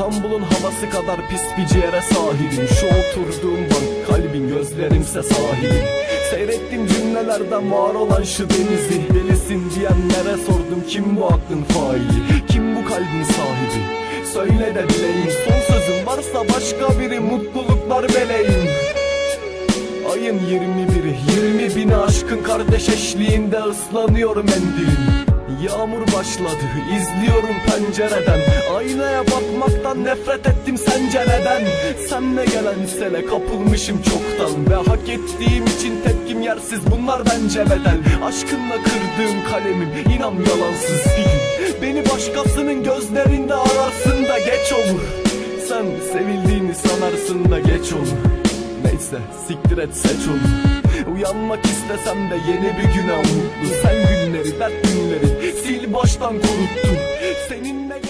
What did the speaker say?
İstanbul'un havası kadar pis bir ciğere sahibim. Şu oturduğum bank kalbin gözlerimse sahibim. Seyrettim cümlelerden var olan şu denizi. Delisin diyenlere sordum kim bu aklın faili? Kim bu kalbin sahibi? Söyle de bileyim son sözüm varsa başka biri mutluluklar meleğim Ayın 21'i 20 bini aşkın kardeş eşliğinde ıslanıyor mendilim Yağmur başladı izliyorum pencereden. Aynaya bakmaktan nefret ettim sence neden? Senle gelen sele kapılmışım çoktan. Ve hak ettiğim için tepkim yersiz bunlar bence bedel. Aşkınla kırdığım kalemim inan yalansız değil Beni başkasının gözlerinde ararsın da geç olur. Sen sevildiğini sanarsın da geç olur. Neyse siktir et seç onu. Uyanmak istesem de yeni bir güne mutlu. Sen günleri dert sil baştan kuruttun Seninle